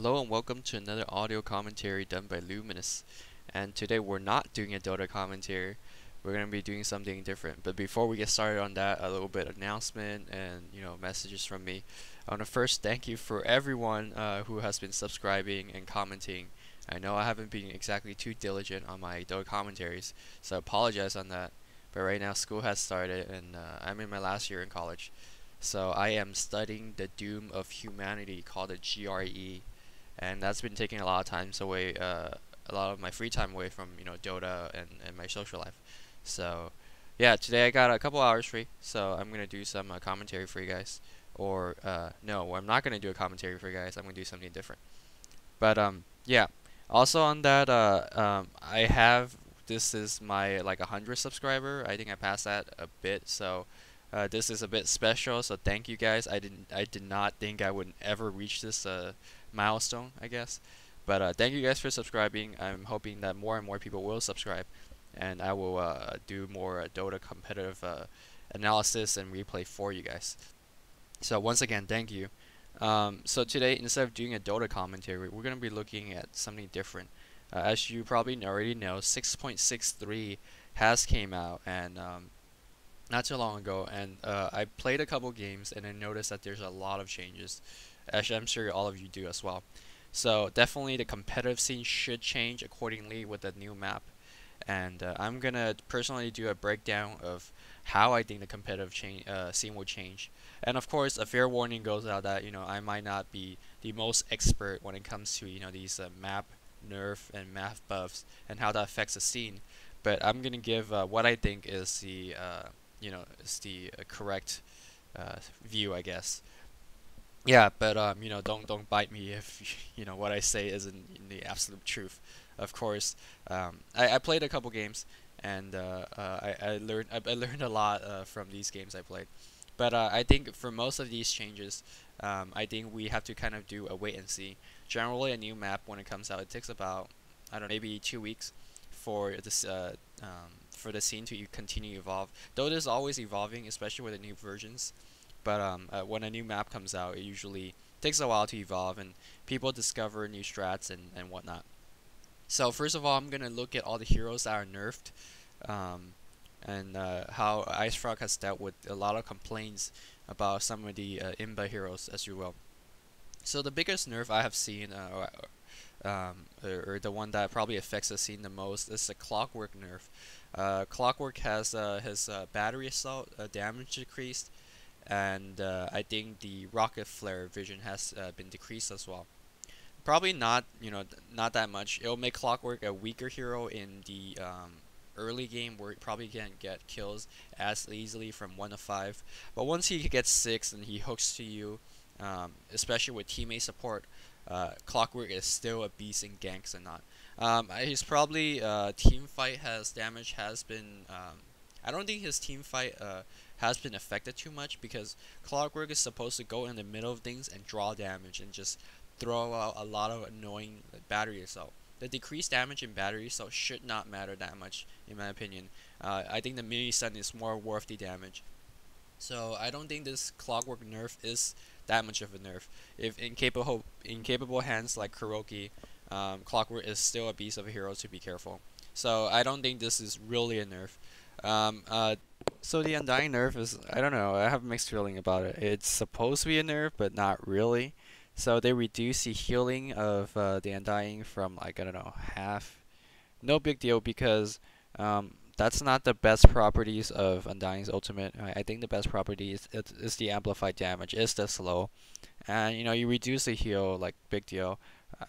Hello and welcome to another audio commentary done by Luminous. And today we're not doing a Dota commentary. We're going to be doing something different. But before we get started on that, a little bit of announcement and you know messages from me. I want to first thank you for everyone uh, who has been subscribing and commenting. I know I haven't been exactly too diligent on my Dota commentaries, so I apologize on that. But right now school has started and uh, I'm in my last year in college. So I am studying the Doom of Humanity called the GRE and that's been taking a lot of times away, uh, a lot of my free time away from you know Dota and, and my social life. So yeah, today I got a couple hours free, so I'm gonna do some uh, commentary for you guys. Or uh, no, I'm not gonna do a commentary for you guys. I'm gonna do something different. But um, yeah. Also on that, uh, um, I have this is my like a hundred subscriber. I think I passed that a bit, so. Uh, this is a bit special, so thank you guys. I didn't, I did not think I would ever reach this uh, milestone, I guess. But uh, thank you guys for subscribing. I'm hoping that more and more people will subscribe, and I will uh, do more uh, Dota competitive uh, analysis and replay for you guys. So once again, thank you. Um, so today, instead of doing a Dota commentary, we're going to be looking at something different. Uh, as you probably already know, 6.63 has came out, and um, not too long ago, and uh, I played a couple games, and I noticed that there's a lot of changes. Actually, I'm sure all of you do as well. So definitely the competitive scene should change accordingly with the new map. And uh, I'm gonna personally do a breakdown of how I think the competitive uh, scene will change. And of course, a fair warning goes out that you know I might not be the most expert when it comes to you know these uh, map nerf and map buffs and how that affects the scene. But I'm gonna give uh, what I think is the uh, you know is the uh, correct view, I guess yeah, but um, you know, don't don't bite me if you know what I say isn't the absolute truth. Of course, um, I, I played a couple games and uh, uh, I, I learned I, I learned a lot uh, from these games I played. But uh, I think for most of these changes, um, I think we have to kind of do a wait and see. Generally, a new map when it comes out, it takes about I don't know maybe two weeks for this uh, um, for the scene to continue to evolve. Though it is always evolving, especially with the new versions. But um, uh, when a new map comes out, it usually takes a while to evolve, and people discover new strats and, and whatnot. So first of all, I'm gonna look at all the heroes that are nerfed, um, and uh, how IceFrog has dealt with a lot of complaints about some of the uh, Imba heroes, as you will. So the biggest nerf I have seen, uh, um, or, or, the one that probably affects the scene the most, is the Clockwerk nerf. Uh, Clockwerk has uh, his uh, battery assault damage decreased, and uh, I think the rocket flare vision has uh, been decreased as well. Probably not, you know, not that much. It'll make Clockwerk a weaker hero in the um, early game where he probably can't get kills as easily from 1 to 5. But once he gets 6 and he hooks to you, um, especially with teammate support, uh, Clockwerk is still a beast in ganks and not. Um, he's probably, uh, team fight has damage has been, um, I don't think his team fight uh, has been affected too much because Clockwerk is supposed to go in the middle of things and draw damage and just throw out a lot of annoying battery assault. The decreased damage in battery assault should not matter that much, in my opinion. Uh, I think the mini stun is more worth the damage. So I don't think this Clockwerk nerf is that much of a nerf. If incapable incapable hands like KuroKy, um, Clockwerk is still a beast of a hero to be careful. So I don't think this is really a nerf. Um, uh, so the Undying nerf is, I don't know, I have a mixed feeling about it. It's supposed to be a nerf, but not really. So they reduce the healing of uh, the Undying from like, I don't know, half. No big deal because um, that's not the best properties of Undying's ultimate. I, I think the best property is, is the amplified damage, is the slow. And you know, you reduce the heal, like big deal.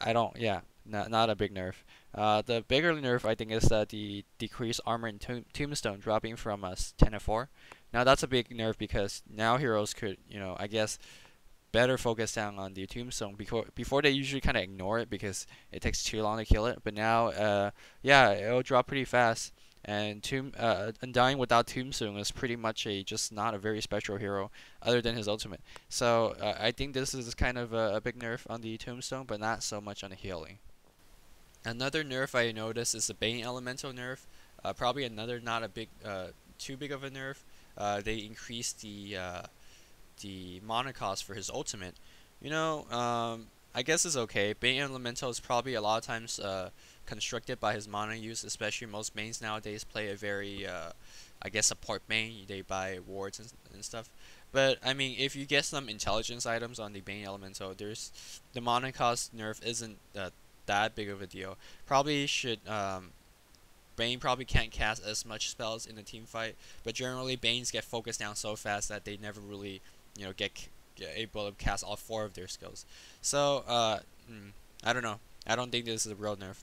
I don't, yeah, not, not a big nerf. Uh, the bigger nerf, I think, is that the decreased armor in tomb Tombstone dropping from uh, 10 to 4. Now, that's a big nerf because now heroes could, you know, I guess, better focus down on the Tombstone. Before, before they usually kind of ignore it because it takes too long to kill it. But now, uh, yeah, it'll drop pretty fast. And Tomb, uh, Undying without Tombstone is pretty much a just not a very special hero other than his ultimate. So uh, I think this is kind of a, a big nerf on the Tombstone, but not so much on the healing. Another nerf I noticed is the Bane Elemental nerf. Uh, probably another not a big, uh, too big of a nerf. Uh, they increased the uh, the mana cost for his ultimate. You know, um, I guess it's okay. Bane Elemental is probably a lot of times uh, constricted by his mana use, especially most mains nowadays play a very, uh, I guess, support main. They buy wards and, and stuff. But I mean, if you get some intelligence items on the Bane Elemental, there's the mana cost nerf isn't uh, that big of a deal. Probably should um, Bane probably can't cast as much spells in a team fight, but generally Banes get focused down so fast that they never really, you know, get, get able to cast all four of their skills. So, uh, mm, I don't know. I don't think this is a real nerf.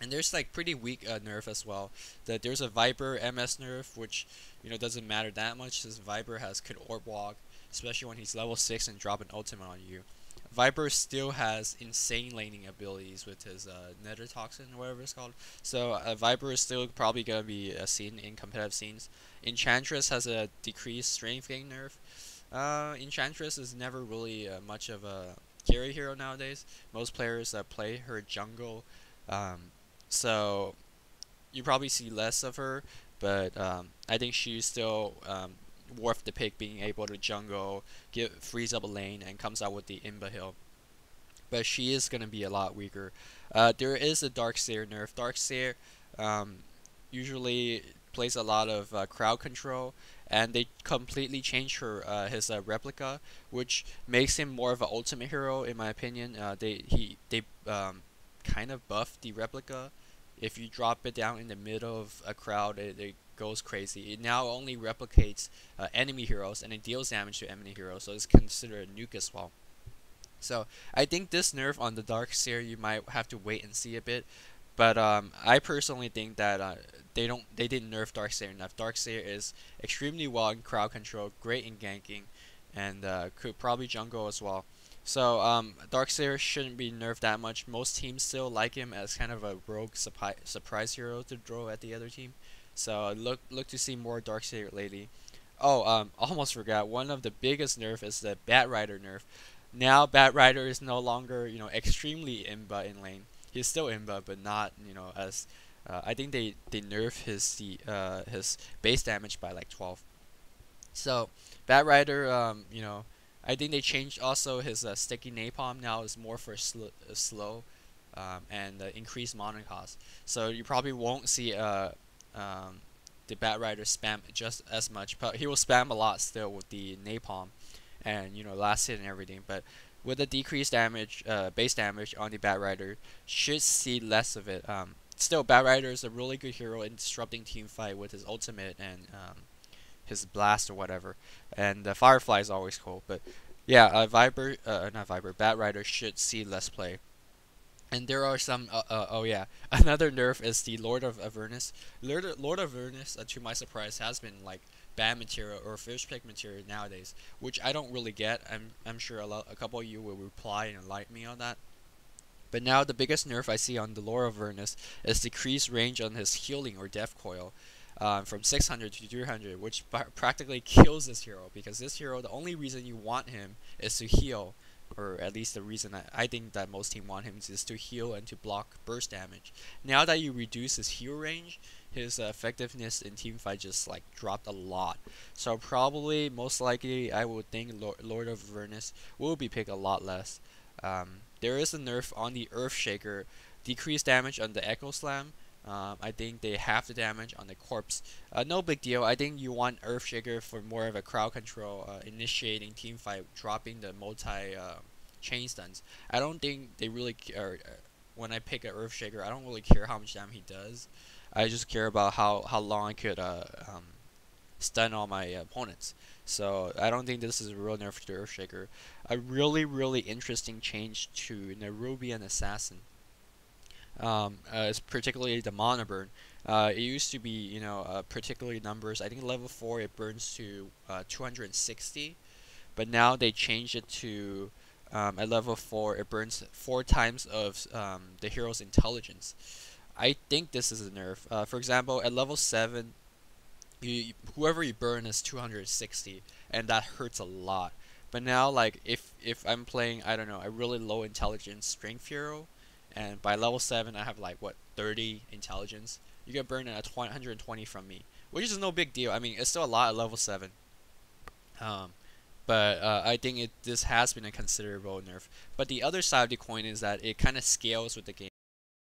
And there's like pretty weak uh, nerf as well. That there's a Viper MS nerf, which you know doesn't matter that much. Since Viper has could orb walk, especially when he's level six and drop an ultimate on you. Viper still has insane laning abilities with his uh, Nether Toxin or whatever it's called. So uh, Viper is still probably gonna be a scene in competitive scenes. Enchantress has a decreased strength gain nerf. Uh, Enchantress is never really uh, much of a carry hero nowadays. Most players that play her jungle, um, so you probably see less of her. But um, I think she's still um, worth the pick being able to jungle, get freeze up a lane, and comes out with the Imba Hill. But she is going to be a lot weaker. Uh, there is a Darkseer nerf. Darkseer um, usually plays a lot of uh, crowd control, and they completely changed her uh, his uh, replica, which makes him more of an ultimate hero in my opinion. Uh, they he they um, kind of buffed the replica. If you drop it down in the middle of a crowd, it, it goes crazy. It now only replicates uh, enemy heroes and it deals damage to enemy heroes, so it's considered a nuke as well. So I think this nerf on the Dark Darkseer you might have to wait and see a bit, but um, I personally think that uh, they don't they didn't nerf Darkseer enough. Darkseer is extremely well in crowd control, great in ganking, and uh, could probably jungle as well. So um, Darkseer shouldn't be nerfed that much. Most teams still like him as kind of a rogue surprise hero to throw at the other team. So look look to see more Darkseer lately. Oh, um, almost forgot. One of the biggest nerf is the Batrider nerf. Now Batrider is no longer you know extremely imba in lane. He's still imba, but not you know as. Uh, I think they they nerf his uh, his base damage by like 12. So Batrider, um, you know, I think they changed also his uh, sticky napalm now is more for sl uh, slow um, and uh, increased mana cost. So you probably won't see uh, um, the Batrider spam just as much, but he will spam a lot still with the napalm and you know last hit and everything. But with the decreased damage, uh, base damage on the Batrider, should see less of it. Um, still, Batrider is a really good hero in disrupting team fight with his ultimate and um, his blast or whatever. And the Firefly is always cool, but yeah, Viper, uh, not Viper, Batrider should see less play. And there are some, uh, uh, oh yeah, another nerf is the Lord of Avernus. Lord, Lord of Avernus, uh, to my surprise, has been like bad material or fish pick material nowadays, which I don't really get. I'm, I'm sure a, a couple of you will reply and enlighten me on that. But now the biggest nerf I see on the Lord of Avernus is decreased range on his healing or death coil. Um, from 600 to 300, which practically kills this hero because this hero, the only reason you want him is to heal or at least the reason I, I think that most team want him is to heal and to block burst damage. Now that you reduce his heal range, his uh, effectiveness in team fight just like dropped a lot. So probably, most likely, I would think Lord, Lord of Avernus will be picked a lot less. Um, there is a nerf on the Earth Shaker, decreased damage on the Echo Slam, um, I think they have the damage on the corpse. Uh, no big deal. I think you want Earthshaker for more of a crowd control, uh, initiating team fight, dropping the multi uh, chain stuns. I don't think they really care. Uh, when I pick an Earthshaker, I don't really care how much damage he does. I just care about how how long I could uh, um, stun all my opponents. So I don't think this is a real nerf to Earthshaker. A really really interesting change to Nerubian Assassin um, uh, particularly the mana burn. Uh, it used to be, you know, uh, particularly numbers. I think level 4 it burns to uh, 260, but now they changed it to um, at level 4 it burns 4 times of um, the hero's intelligence. I think this is a nerf. Uh, for example, at level 7, you, whoever you burn is 260, and that hurts a lot. But now, like, if if I'm playing, I don't know, a really low intelligence strength hero, and by level 7 I have like what 30 intelligence you get burned at 120 from me which is no big deal I mean it's still a lot at level 7 um, but uh, I think it this has been a considerable nerf. But the other side of the coin is that it kind of scales with the